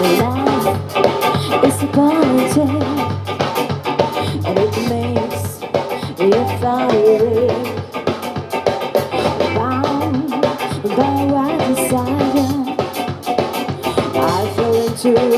life is a And it makes you fiery Bound by what desire I fell into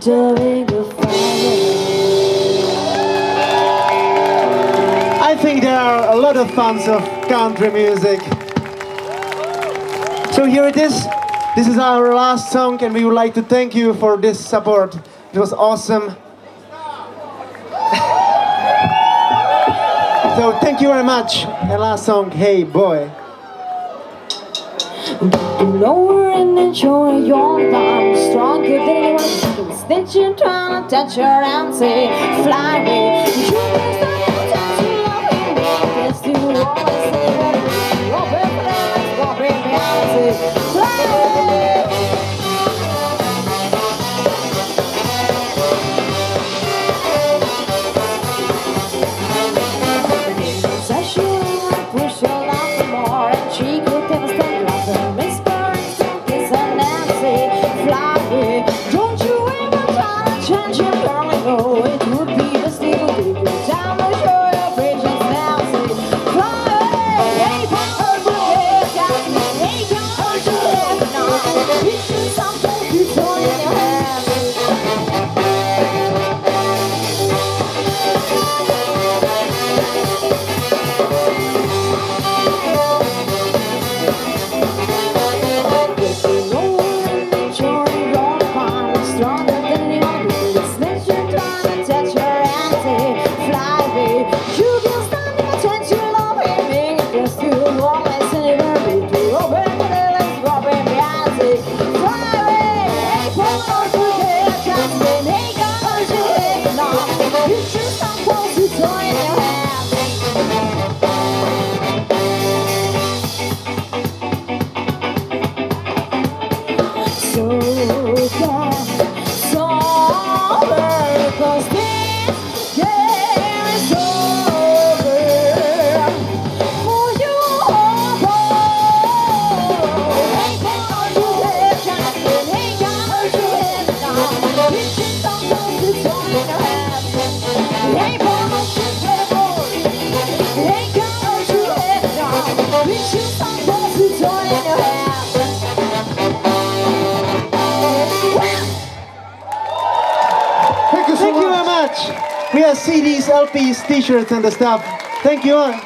during fire. I think there are a lot of fans of country music. So here it is. This is our last song and we would like to thank you for this support. It was awesome. so thank you very much. The last song, Hey Boy. Lower and your life stronger than Stitching, trying to touch her and say, fly eh? me. CDs, LPs, t-shirts and the stuff. Thank you all.